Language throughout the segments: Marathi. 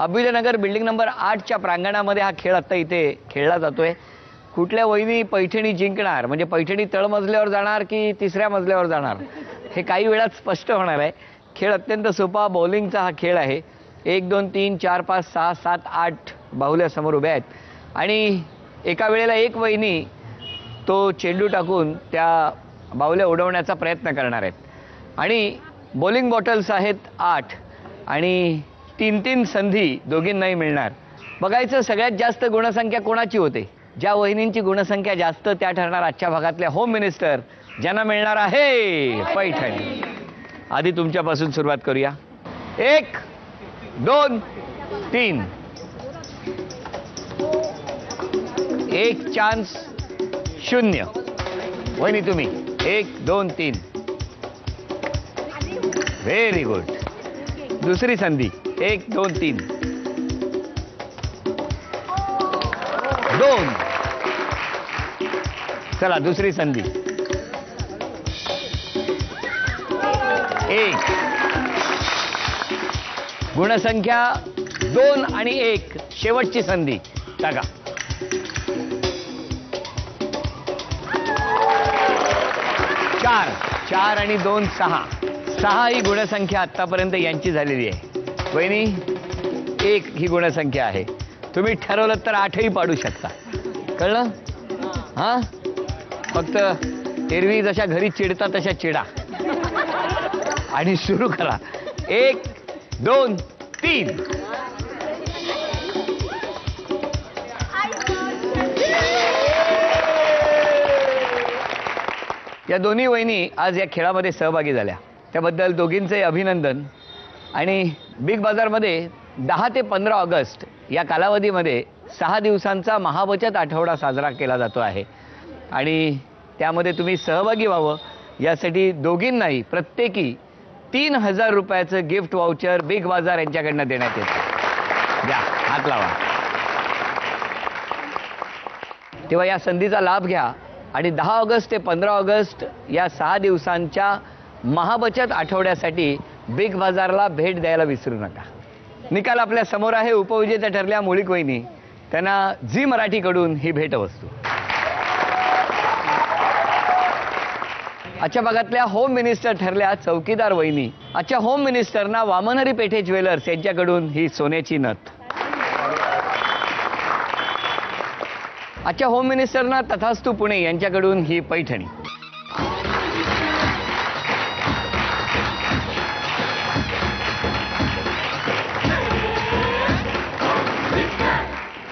अभ्युदयनगर बिल्डिंग नंबर आठच्या प्रांगणामध्ये हा खेळ आत्ता इथे खेळला जातोय. कुठल्या वहिनी पैठणी जिंकणार? म्हणजे पैठणी तळमजल्यावर जाणार की तिसऱ्या मजल्यावर जाणार? हे काही वेळात स्पष्ट होणार आहे. खेळ अत्यंत सोपा बॉलिंगचा हा खेळ आहे. एक दोन तीन चार पाच सहा सात आठ बाहुल्यासमोर उभ्या आहेत. आणि एका वेळेला एक वहिनी तो चेंडू टाकून त्या बाहुल्या उडवण्याचा प्रयत्न करणार आहेत. आणि बॉलिंग बॉटल्स आहेत आठ. आणि तीन तीन संधी दोघींनाही मिळणार. बघायचं सगळ्यात जास्त गुणसंख्या कोणाची होते? ज्या वहिनींची गुणसंख्या जास्त त्या ठरणार आजच्या भागातल्या होम मिनिस्टर ज्यांना मिळणार आहे पैठणी. आधी तुमच्यापासून सुरुवात करूया. एक दोन तीन. एक चान्स शून्य. वहिनी तुम्ही. एक दोन तीन. व्हेरी गुड दुसरी संधी. एक दोन तीन. दोन. चला दुसरी संधी. एक. गुणसंख्या दोन आणि एक. शेवटची संधी. टाका. चार. चार आणि दोन सहा. सहा ही गुणसंख्या आतापर्यंत यांची झालेली आहे. वहिनी एक ही गुणसंख्या आहे. तुम्ही ठरवलं तर आठही पाडू शकता. कळलं? हा? फक्त एरवी जशा घरी चिडता तशा चिडा. आणि सुरू करा. एक दोन तीन. या दोन्ही वहिनी आज या खेळामध्ये सहभागी झाल्या. त्याबद्दल दोघींचे अभिनंदन. आणि बिग बाजारमध्ये दहा ते पंधरा ऑगस्ट या कालावधीमध्ये सहा दिवसांचा महाबचत आठवडा साजरा केला जातो आहे. आणि त्यामध्ये तुम्ही सहभागी व्हावं. यासाठी दोघींनाही प्रत्येकी तीन हजार रुपयाचं गिफ्ट वाउचर बिग बाजार यांच्याकडनं देण्यात येतं. द्या हात लावा. तेव्हा या संधीचा लाभ घ्या आणि दहा ऑगस्ट ते पंधरा ऑगस्ट या सहा दिवसांच्या महाबचत आठवड्यासाठी बिग बाजारला भेट द्यायला विसरू नका. निकाल आपल्यासमोर आहे उपविजेत्या ठरल्या मुळीक वहिनी. त्यांना झी मराठीकडून ही भेटवस्तू. आजच्या भागातल्या होम मिनिस्टर ठरल्या चौकीदार वहिनी. आजच्या होम मिनिस्टरना वामनहरी पेठे ज्वेलर्स यांच्याकडून ही सोन्याची नथ. आजच्या होम मिनिस्टरना तथास्तू पुणे यांच्याकडून ही Paithani.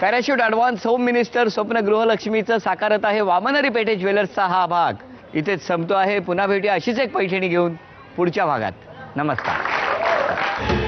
Parachute advanced home minister स्वप्न गृहलक्ष्मीचं साकारत आहे वामनरी पेठे ज्वेलर्सचा हा भाग. इथेच संपतो आहे. पुन्हा भेटी अशीच एक पैठणी घेऊन पुढच्या भागात. नमस्कार.